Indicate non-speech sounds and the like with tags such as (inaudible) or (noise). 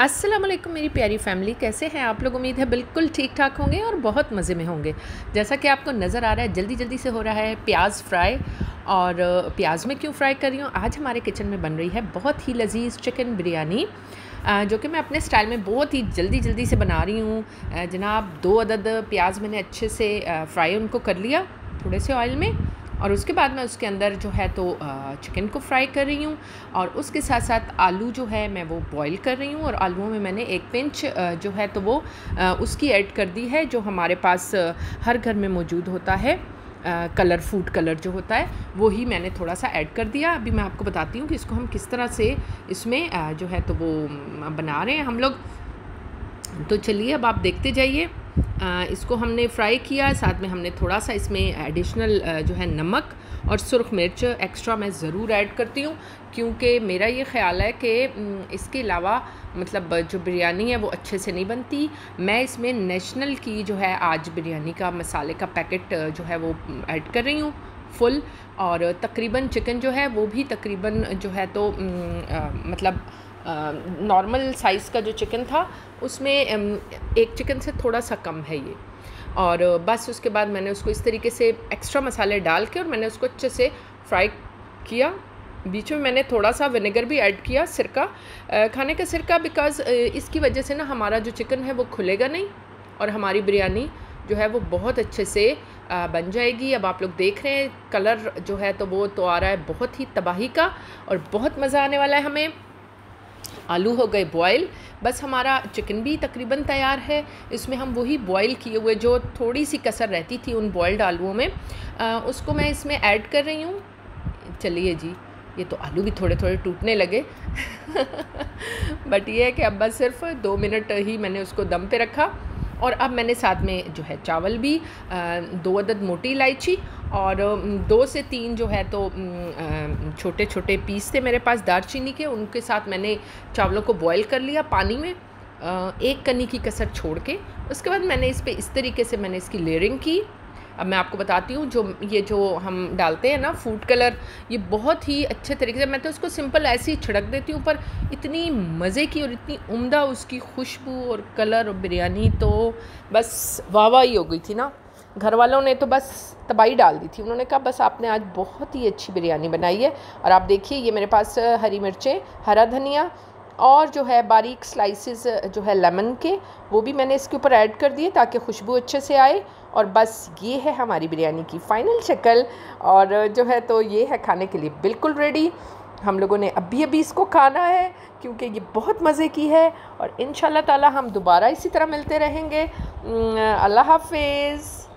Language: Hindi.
अस्सलाम वालेकुम मेरी प्यारी फैमिली, कैसे हैं आप लोग? उम्मीद है बिल्कुल ठीक ठाक होंगे और बहुत मज़े में होंगे। जैसा कि आपको नज़र आ रहा है जल्दी जल्दी से हो रहा है प्याज फ्राई। और प्याज में क्यों फ्राई कर रही हूँ? आज हमारे किचन में बन रही है बहुत ही लजीज़ चिकन बिरयानी जो कि मैं अपने स्टाइल में बहुत ही जल्दी जल्दी से बना रही हूँ। जनाब, दो अदद प्याज मैंने अच्छे से फ्राई उनको कर लिया थोड़े से ऑयल में। और उसके बाद मैं उसके अंदर जो है तो चिकन को फ्राई कर रही हूँ और उसके साथ साथ आलू जो है मैं वो बॉईल कर रही हूँ और आलूओं में मैंने एक पिंच जो है तो वो उसकी ऐड कर दी है, जो हमारे पास हर घर में मौजूद होता है कलर फ़ूड कलर जो होता है, वो ही मैंने थोड़ा सा ऐड कर दिया। अभी मैं आपको बताती हूँ कि इसको हम किस तरह से इसमें जो है तो वो बना रहे हैं हम लोग। तो चलिए अब आप देखते जाइए। इसको हमने फ्राई किया साथ में हमने थोड़ा सा इसमें एडिशनल जो है नमक और सुरख मिर्च एक्स्ट्रा मैं ज़रूर ऐड करती हूँ क्योंकि मेरा ये ख़्याल है कि इसके अलावा मतलब जो बिरयानी है वो अच्छे से नहीं बनती। मैं इसमें नेशनल की जो है आज बिरयानी का मसाले का पैकेट जो है वो ऐड कर रही हूँ फुल और तकरीबन चिकन जो है वो भी तकरीबन जो है तो आ, मतलब नॉर्मल साइज़ का जो चिकन था, उसमें एक चिकन से थोड़ा सा कम है ये। और बस उसके बाद मैंने उसको इस तरीके से एक्स्ट्रा मसाले डाल के और मैंने उसको अच्छे से फ्राई किया। बीच में मैंने थोड़ा सा विनेगर भी ऐड किया सिरका। खाने का सिरका बिकॉज़ इसकी वजह से ना हमारा जो चिकन है वो खुलेगा नहीं और हमारी बिरयानी जो है वो बहुत अच्छे से बन जाएगी। अब आप लोग देख रहे हैं कलर जो है तो वो तो आ रहा है बहुत ही तबाही का और बहुत मज़ा आने वाला है हमें। आलू हो गए बॉयल बस हमारा चिकन भी तकरीबन तैयार है। इसमें हम वही बॉयल किए हुए जो थोड़ी सी कसर रहती थी उन बॉयल्ड आलूओं में आ, उसको मैं इसमें ऐड कर रही हूँ। चलिए जी ये तो आलू भी थोड़े थोड़े टूटने लगे। (laughs) बट ये है कि अब बस सिर्फ़ दो मिनट ही मैंने उसको दम पे रखा और अब मैंने साथ में जो है चावल भी दो अदद मोटी इलायची और दो से तीन जो है तो छोटे छोटे पीस थे मेरे पास दारचीनी के, उनके साथ मैंने चावलों को बॉईल कर लिया पानी में एक कनी की कसर छोड़ के। उसके बाद मैंने इस पर इस तरीके से मैंने इसकी लेयरिंग की। अब मैं आपको बताती हूँ, जो, ये जो हम डालते हैं ना फ़ूड कलर ये बहुत ही अच्छे तरीके से, मैं तो उसको सिंपल ऐसे ही छिड़क देती हूँ, पर इतनी मज़े की और इतनी उम्दा उसकी खुशबू और कलर और बिरयानी तो बस वाह वाह ही हो गई थी ना। घर वालों ने तो बस तबाही डाल दी थी। उन्होंने कहा, बस आपने आज बहुत ही अच्छी बिरयानी बनाई है और आप देखिए, ये मेरे पास हरी मिर्चें, हरा धनिया और जो है बारीक स्लाइसेस जो है लेमन के, वो भी मैंने इसके ऊपर ऐड कर दिए ताकि खुशबू अच्छे से आए और बस ये है हमारी बिरयानी की फ़ाइनल शक्ल और जो है तो ये है खाने के लिए बिल्कुल रेडी हम लोगों ने अभी अभी इसको खाना है क्योंकि ये बहुत मज़े की है और इन ताला हम दोबारा इसी तरह मिलते रहेंगे। अल्लाह हाफिज़।